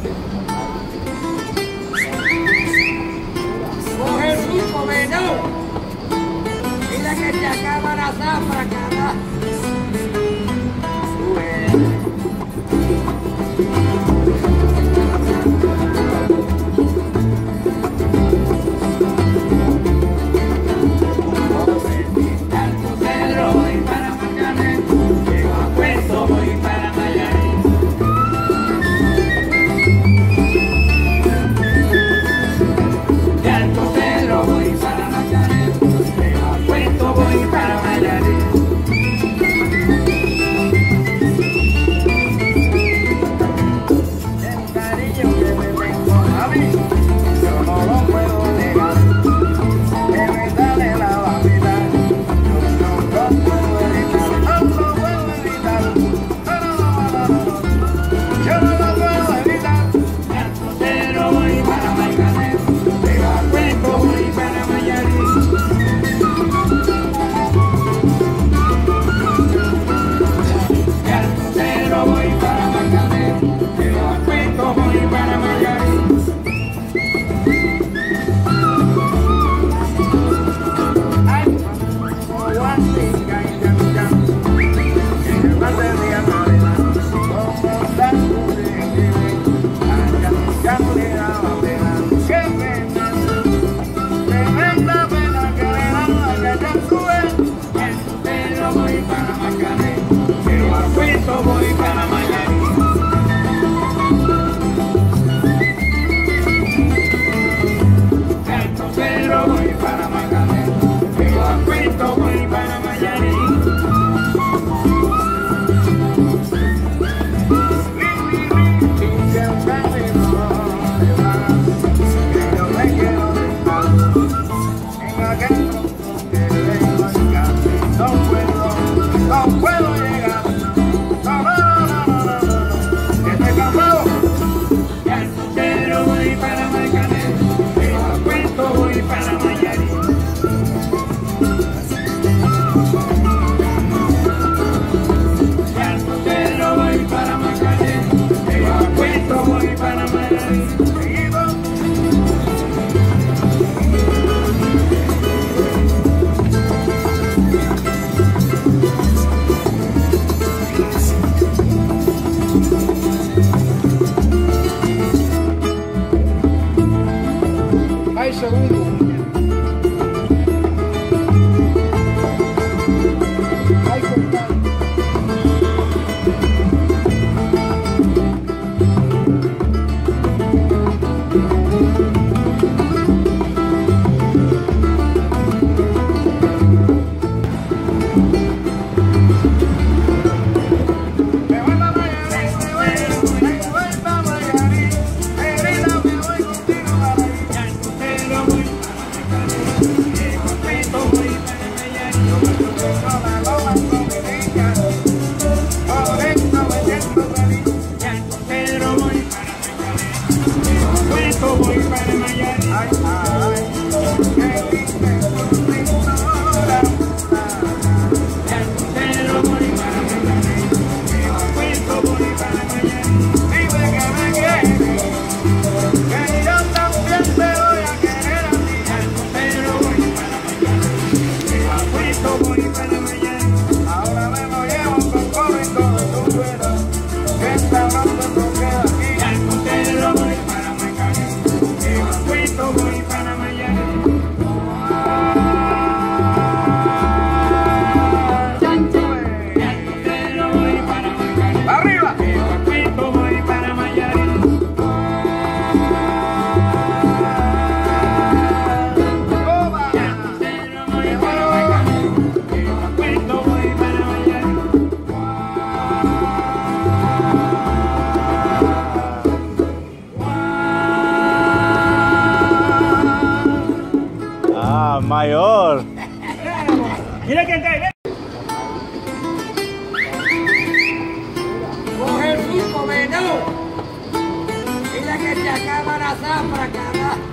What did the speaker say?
Correr não, correr não! Ainda é quer te acabar na safra, cara! show you. I, I. Mayor. Mira quién cae. Coge el pico, menú. Mira que te acaba la zafra, carajo.